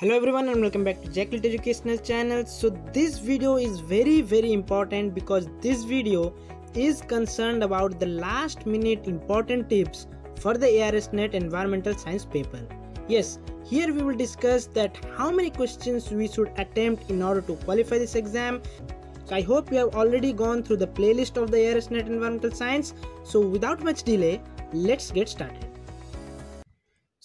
hello everyone and welcome back to ZakLiT educational channel. So this video is very very important because this video is concerned about the last minute important tips for the ARSNet environmental science paper. Yes here we will discuss that how many questions we should attempt in order to qualify this exam. So i hope you have already gone through the playlist of the ARSNet environmental science. So without much delay let's get started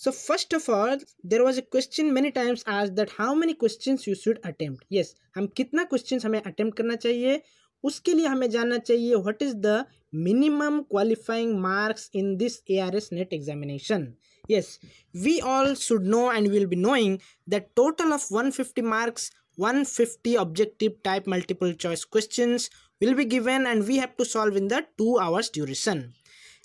so first of all, there was a question many times asked that how many questions you should attempt. Yes, हम कितना questions हमें attempt करना चाहिए उसके लिए हमें जानना चाहिए what is the minimum qualifying marks in this ARS NET examination. Yes, we all should know and will be knowing that total of 150 marks 150 objective type multiple choice questions will be given and we have to solve in the 2 hours duration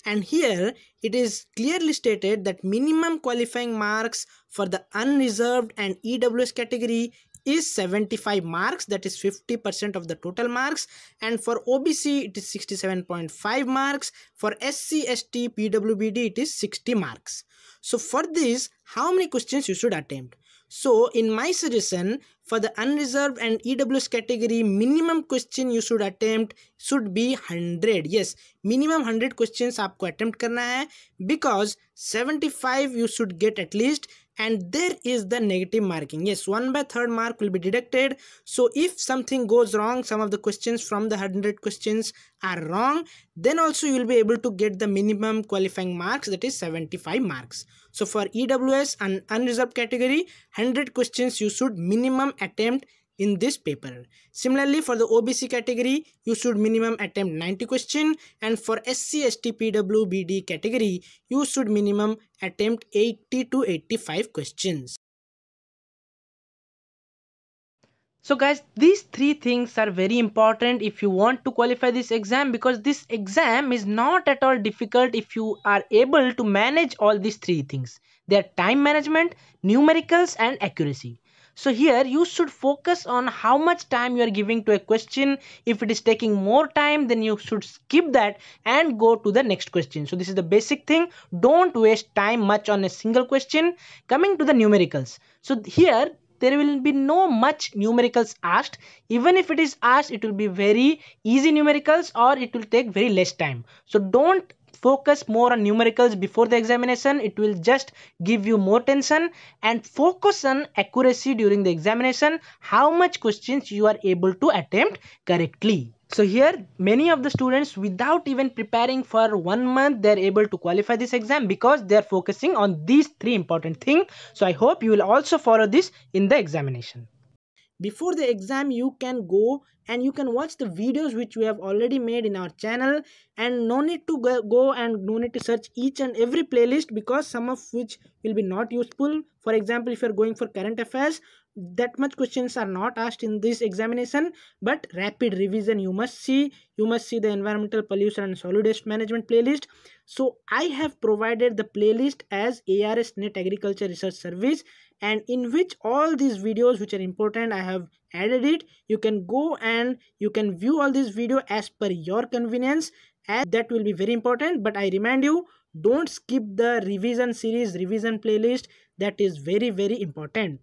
and here it is clearly stated that minimum qualifying marks for the unreserved and EWS category is 75 marks that is 50% of the total marks. And for OBC it is 67.5 marks. For SC ST PWBD it is 60 marks. So for this how many questions you should attempt so in my suggestion for the unreserved and EWS category minimum question you should attempt should be 100 yes minimum 100 questions आपको attempt करना है because 75 you should get at least and there is the negative marking. Yes one by third mark will be deducted so if something goes wrong some of the questions from the 100 questions are wrong then also you will be able to get the minimum qualifying marks that is 75 marks. So for ews and unreserved category 100 questions you should minimum attempt in this paper. Similarly, for the OBC category, you should minimum attempt 90 question and for SC, ST, category, you should minimum attempt 80 to 85 questions. So guys, these three things are very important if you want to qualify this exam because this exam is not at all difficult if you are able to manage all these three things. They are time management, numericals and accuracy. So here you should focus on how much time you are giving to a question. If it is taking more time, then you should skip that and go to the next question. So this is the basic thing. Don't waste time much on a single question. Coming to the numericals. So here there will be no much numericals asked even if it is asked it will be very easy numericals or it will take very less time so don't focus more on numericals before the examination it will just give you more tension. And focus on accuracy during the examination how much questions you are able to attempt correctly. So here many of the students without even preparing for one month they're able to qualify this exam because they're focusing on these three important things. So i hope you will also follow this in the examination. Before the exam you can go and you can watch the videos which we have already made in our channel and no need to go and no need to search each and every playlist because some of which will be not useful. For example if you're going for current affairs that much questions are not asked in this examination. But rapid revision you must see. You must see the environmental pollution and solid waste management playlist. So i have provided the playlist as ars net agriculture research service and in which all these videos which are important i have added it you can go and you can view all this video as per your convenience as that will be very important. But i remind you don't skip the revision series revision playlist. That is very very important.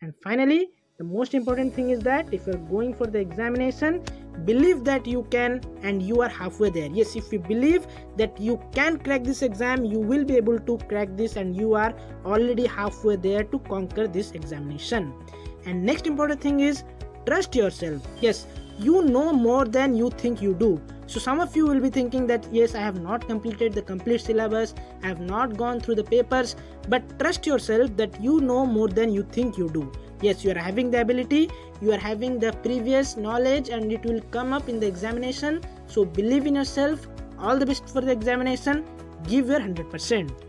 And finally the most important thing is that if you're going for the examination believe that you can and you are halfway there. Yes if you believe that you can crack this exam you will be able to crack this and you are already halfway there to conquer this examination and next important thing is trust yourself. Yes you know more than you think you do. So some of you will be thinking that yes i have not completed the complete syllabus i have not gone through the papers but trust yourself that you know more than you think you do. Yes you are having the ability you are having the previous knowledge and it will come up in the examination. So believe in yourself all the best for the examination. Give your 100%